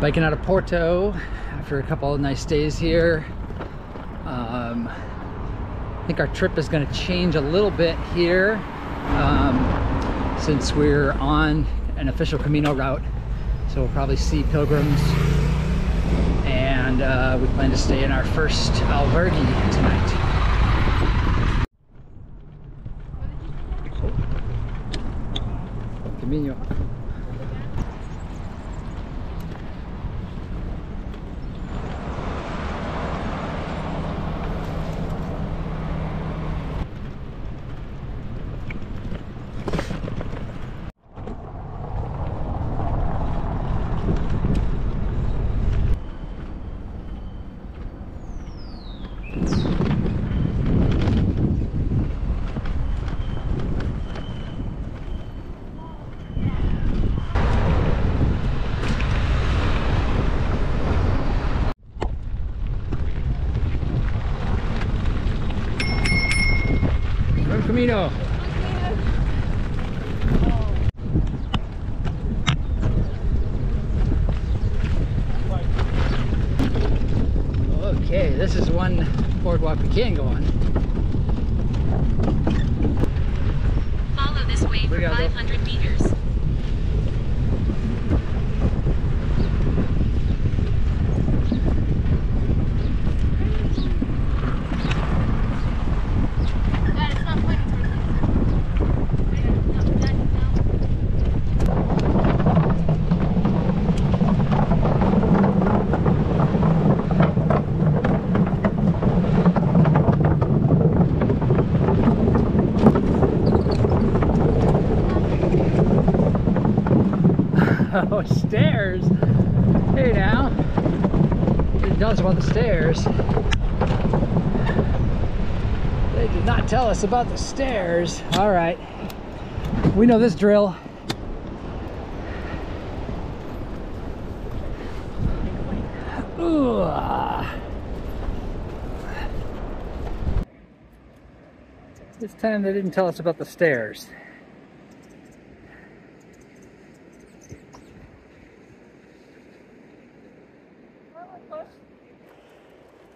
Biking out of Porto after a couple of nice days here. Um, I think our trip is going to change a little bit here um, since we're on an official Camino route. So we'll probably see pilgrims and uh, we plan to stay in our first albergue tonight. Camino. Camino. Okay, this is one boardwalk we can go on. Follow this way for 500 meters. Oh, stairs. Hey now. Didn't tell us about the stairs. They did not tell us about the stairs. All right. We know this drill. Ugh. This time they didn't tell us about the stairs.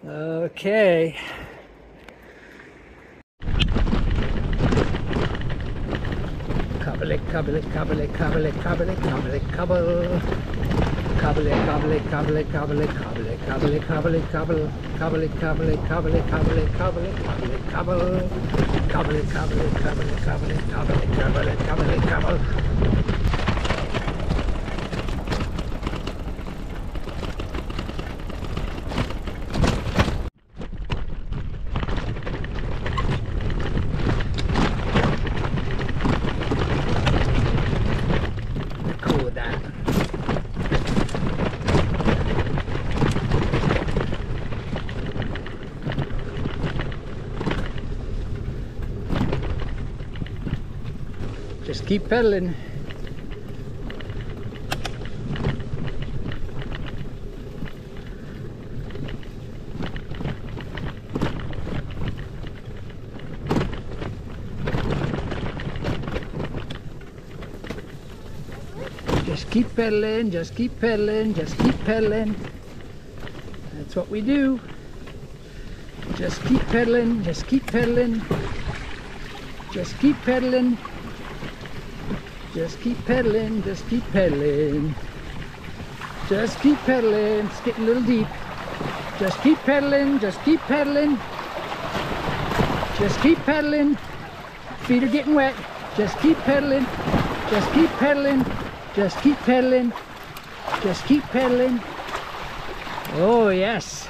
Okay. Kabale, kabale, kabale, kabale, kabale, kabale, kabale. Kabale, kabale, kabale, kabale, kabale, kabale, kabale, kabale, kabale, kabale, kabale, kabale, kabale, kabale, kabale. Kabale, kabale, kabale, kabale, kabale, kabale, kabale, kabale. They're cool with that. Just keep pedaling. Just keep pedaling, just keep pedaling, just keep pedaling. That's what we do. Just keep pedaling, just keep pedaling. Just keep pedaling. Just keep pedaling, just keep pedaling. Just keep pedaling, it's getting a little deep. Just keep pedaling, just keep pedaling. Just keep pedaling. Feet are getting wet. Just keep pedaling. Just keep pedaling. Just keep pedaling. Just keep pedaling. Oh, yes.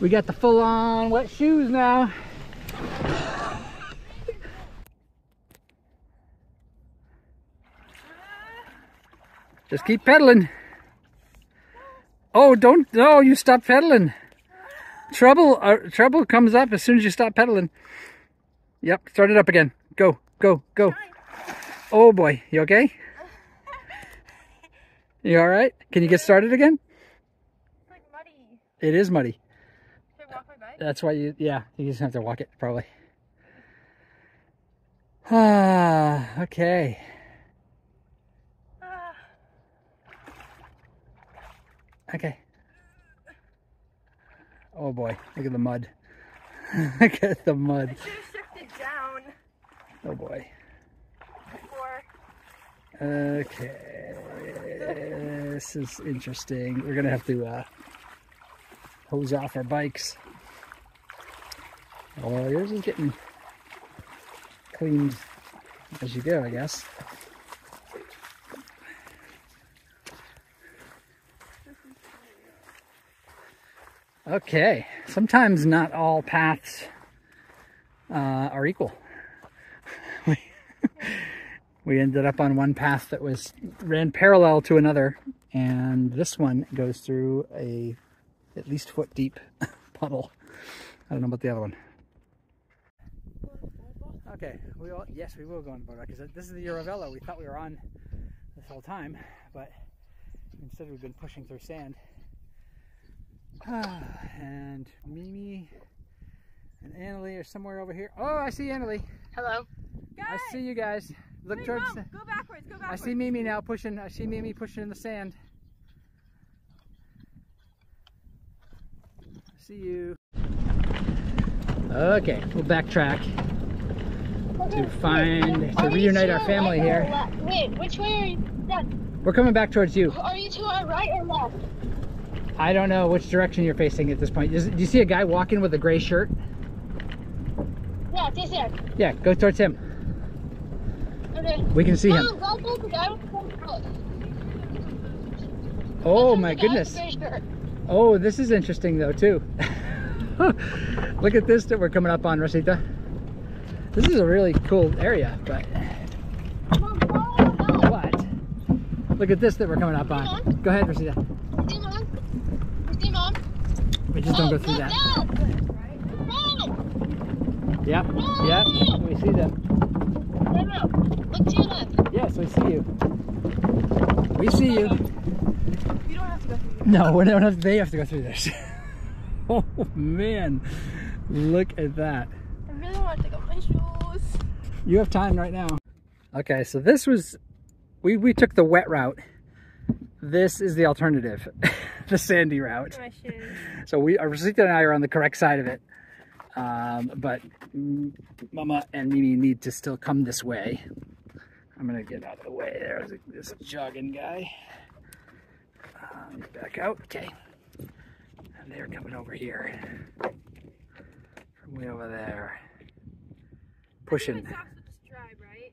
We got the full on wet shoes now. Just keep pedaling. Oh, don't, no, you stop pedaling. Trouble, uh, trouble comes up as soon as you stop pedaling. Yep, start it up again. Go, go, go. Oh boy, you okay? You all right? Can you get started again? It's like muddy. It is muddy. Should I walk my bike? That's why you, yeah, you just have to walk it probably. Ah, okay. Okay. Oh boy, look at the mud. look at the mud. I should have shifted down Oh boy. Okay. This is interesting. We're gonna have to uh, hose off our bikes. Well, yours is getting cleaned as you go, I guess. Okay, sometimes not all paths uh, are equal. we, we ended up on one path that was ran parallel to another, and this one goes through a at least foot deep puddle. I don't know about the other one. Okay, we will, yes, we will go on boardwalk because this is the Eurovelo we thought we were on this whole time, but instead we've been pushing through sand. Ah, and Mimi and Annalie are somewhere over here. Oh, I see Annalie. Hello. Guys. I see you guys. Look Wait, towards. Mom, the- go backwards. Go I see Mimi now pushing. I see Mimi pushing in the sand. I see you. Okay, we'll backtrack to find to reunite our our family right here. Wait, which way are you? We're coming back towards you. Are you to our right or left? I don't know which direction you're facing at this point. Is- Do you see a guy walking with a gray shirt? Yeah, this there. Yeah, go towards him. Okay. We can see him. Oh, go to the guy with the gray shirt. Oh my the guy with goodness. the gray shirt. Oh, this is interesting though too. Look at this that we're coming up on, Rosita. This is a really cool area, but Mom, follow Mom. what? Look at this that we're coming up on. Go ahead, Rosita. See mom? You see mom? We just don't go through that. Yep, yep. We see them. Look to your left. Yes, we see you. We see you. You don't have to go through. No, we don't have. They have to go through this. oh man, look at that. I really want to take off my shoes. You have time right now. Okay, so this was, we, we took the wet route. This is the alternative, the sandy route. So we, Rosita and I are on the correct side of it. Um, but Mama and Mimi need to still come this way. I'm gonna get out of the way. There's a, this jogging guy. Uh, me back out. Okay. And they're coming over here. From way over there. Pushing. My socks will just dry, right?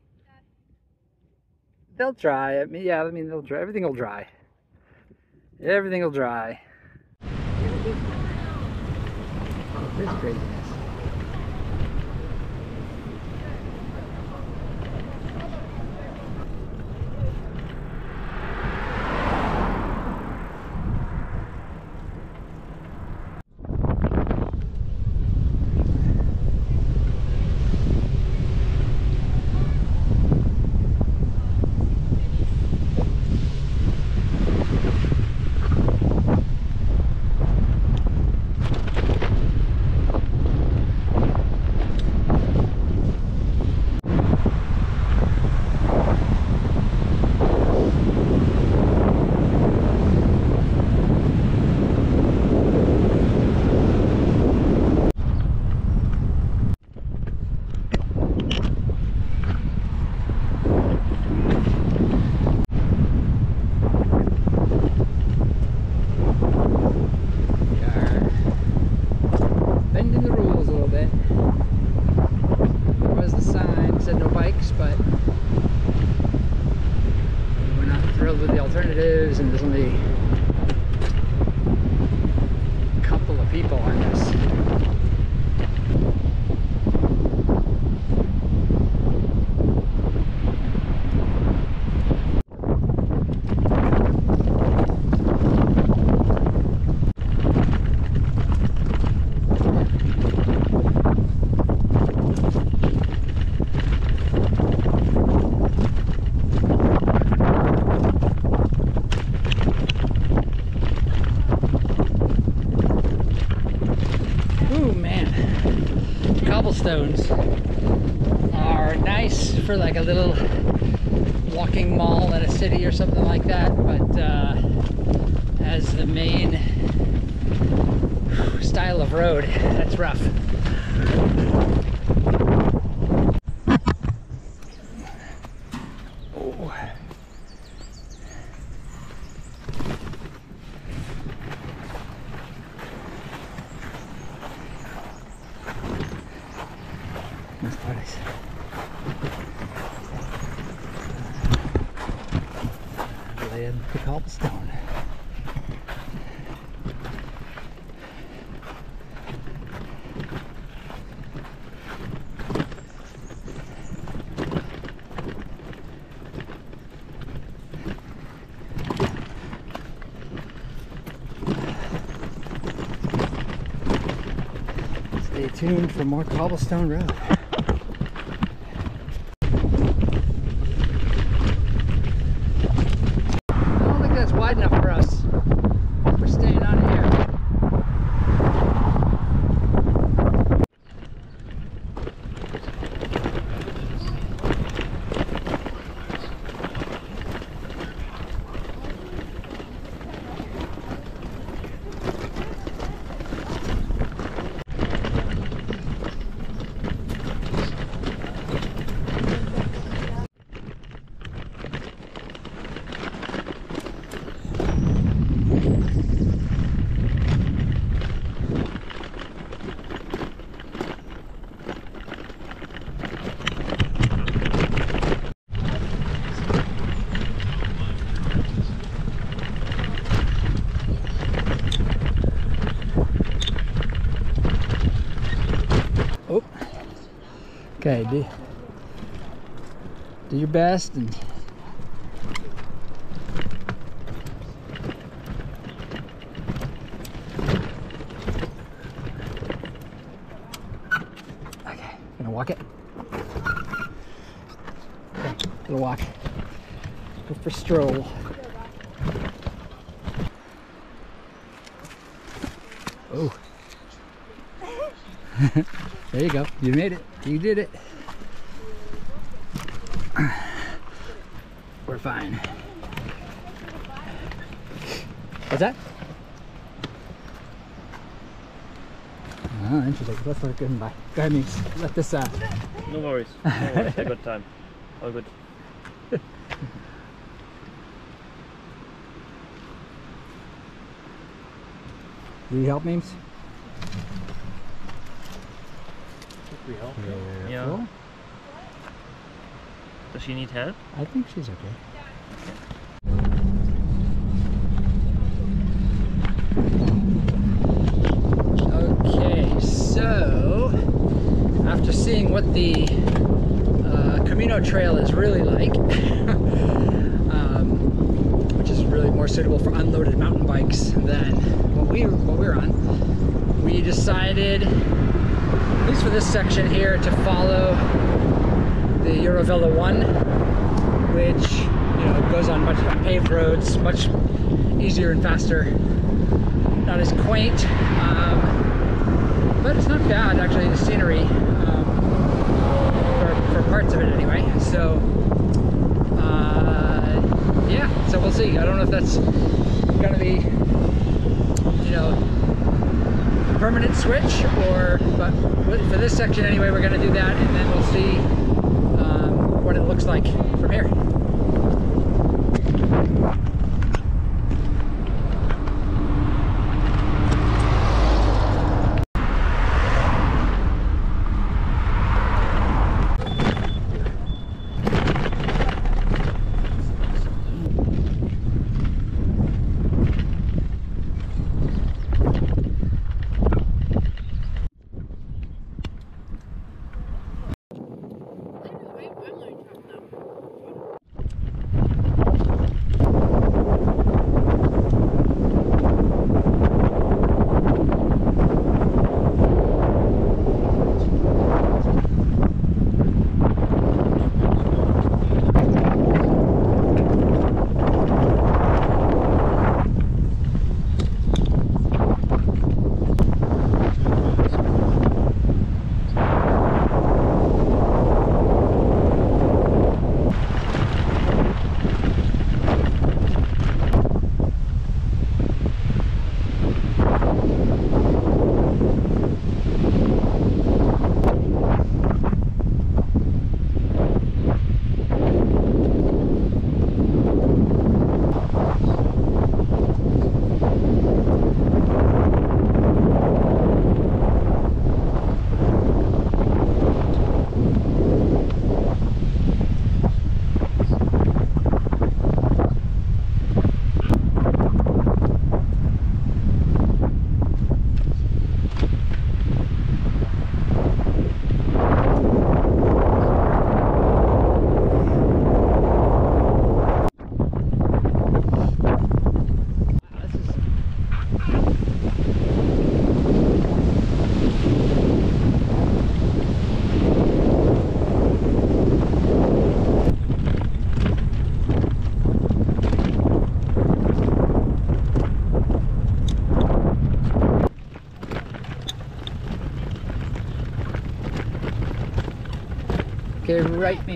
They'll dry. I mean, yeah, I mean, they'll dry. Everything will dry. Everything will dry. Oh, this craziness. We are bending the rules a little bit. There was the sign said no bikes, but we're not thrilled with the alternatives, and there's only a couple of people on this. Ooh man, cobblestones are nice for like a little walking mall in a city or something like that, but uh, as the main style of road. That's rough. Oh. Más pares. Laying the cobblestone. Stay tuned for more cobblestone road. I don't think that's wide enough for us. We're staying on here. Oh. Okay, do, do your best and Okay, gonna walk it. Okay, gonna walk. Go for stroll. Oh. there it. You did it. We're fine. What's that? Oh, interesting. Let's let it go by. Go ahead, Meeks. Let this uh No worries. No worries. I got time. All good. Do you help Memes? We help. Careful. Yeah. Does she need help? I think she's okay. Okay, so after seeing what the uh, Camino Trail is really like, um, which is really more suitable for unloaded mountain bikes than what we what we're on, we decided, at least for this section here, to follow the Eurovelo One which you know goes on much on paved roads, much easier and faster. Not as quaint, um, but it's not bad actually. The scenery um, for, for parts of it anyway. So uh, yeah, so we'll see. I don't know if that's gonna be permanent switch or but for this section anyway, we're gonna do that, and then we'll see um, what it looks like from here.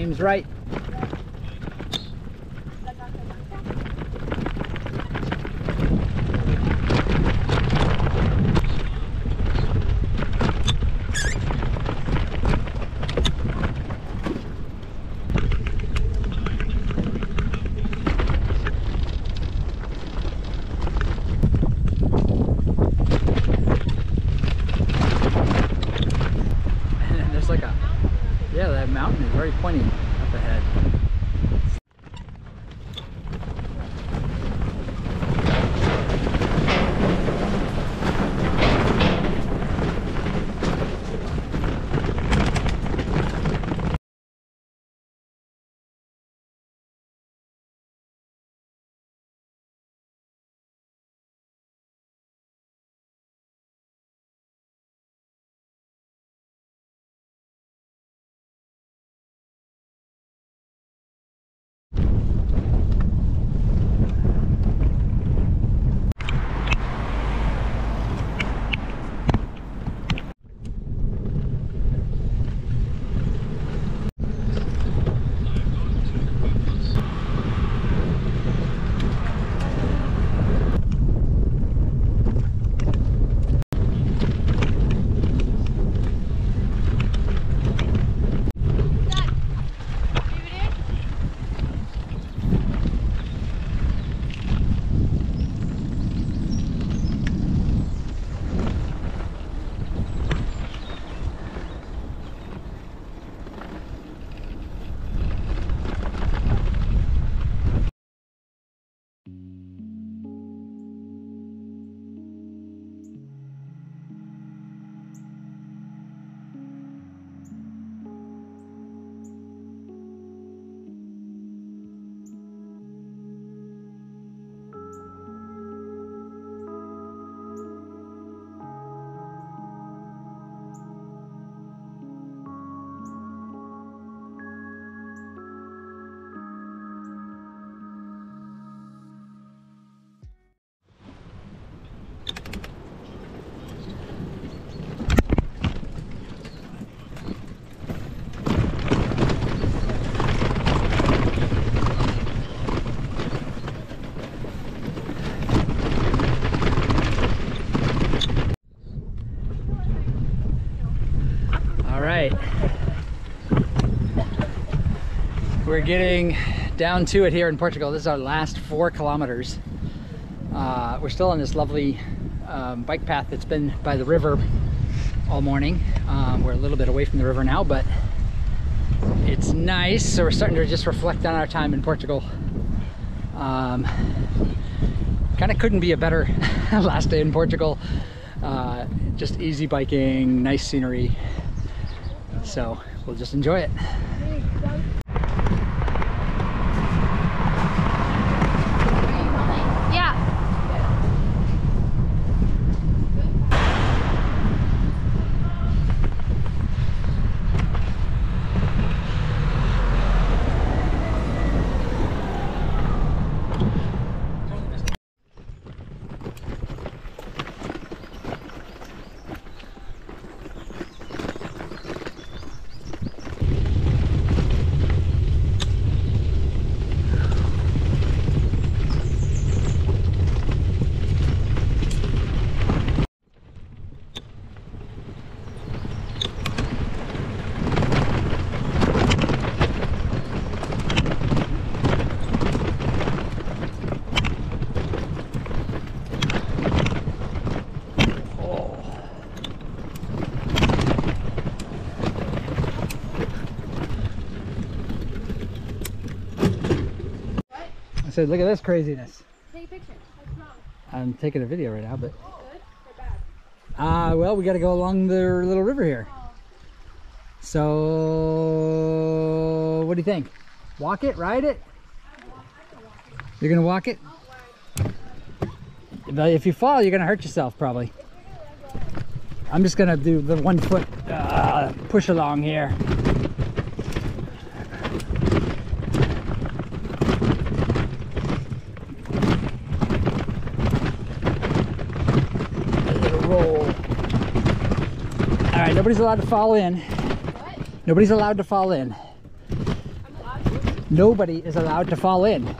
Right right. We're getting down to it here in Portugal. This is our last four kilometers. Uh, we're still on this lovely um, bike path that's been by the river all morning. Um, we're a little bit away from the river now, but it's nice. So we're starting to just reflect on our time in Portugal. Um, kind of couldn't be a better last day in Portugal. Uh, just easy biking, nice scenery. So we'll just enjoy it. Said, look at this craziness. Take a picture. I'm taking a video right now, but bad? uh, well, we got to go along the little river here. So, what do you think? Walk it, ride it? You're gonna walk it? But if you fall, you're gonna hurt yourself probably. I'm just gonna do the one foot uh, push along here. Nobody's allowed to fall in. What? Nobody's allowed to fall in. Nobody is allowed to fall in.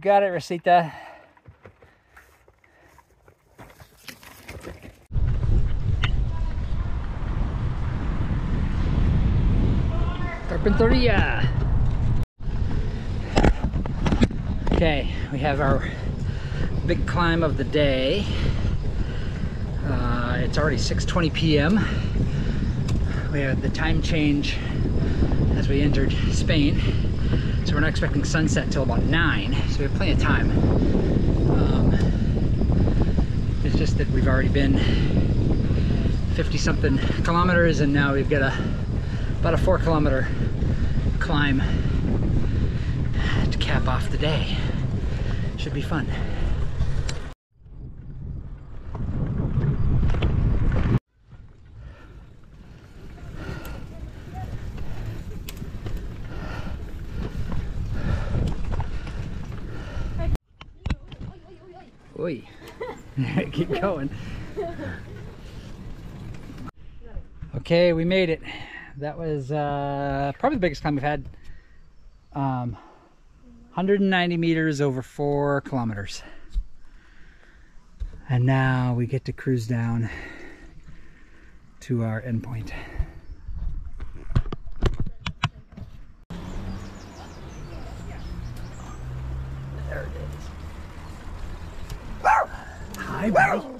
Got it, Rosita. Carpinteria. Okay, we have our big climb of the day. Uh, it's already 6.20 p.m. We had the time change as we entered Spain. So we're not expecting sunset till about 9, so we have plenty of time. Um, it's just that we've already been 50 something kilometers and now we've got a about a four kilometer climb to cap off the day. Should be fun. Oi. Keep going. Okay, we made it. That was uh, probably the biggest climb we've had. Um, 190 meters over four kilometers. And now we get to cruise down to our endpoint. There it is. Hi, buddy.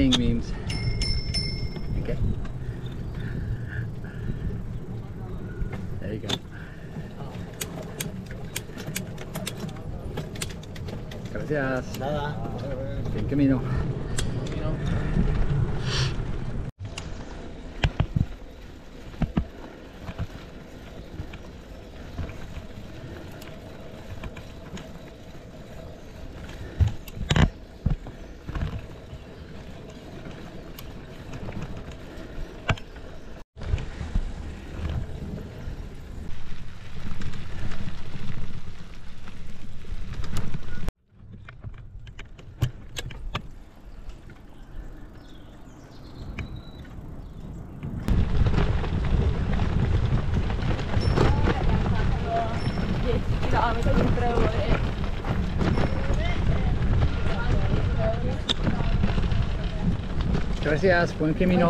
Ding memes. Okay. There you go. Gracias. Nada. Buen camino. Gracias. Buen camino.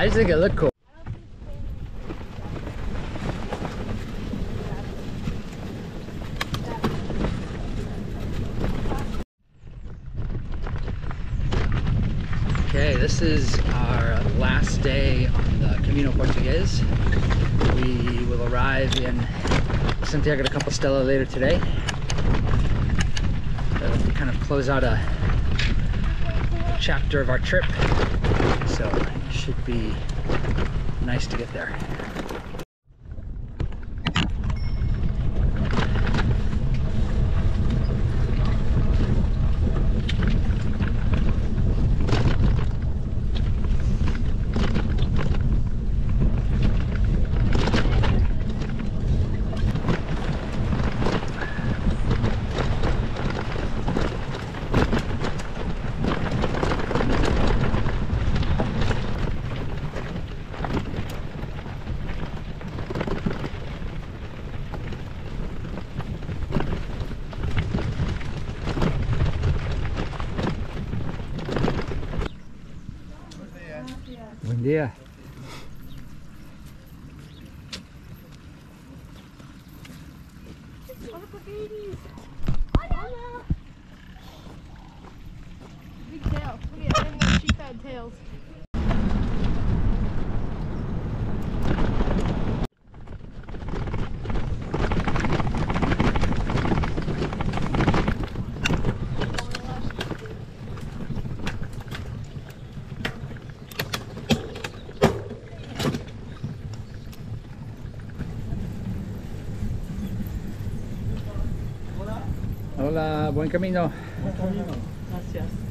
I just think it looked cool. Okay, this is our last day on the Camino Portugues. We will arrive in Santiago de Compostela later today. Uh, kind of close out a chapter of our trip. So it should be nice to get there. Hola, buen camino. Gracias.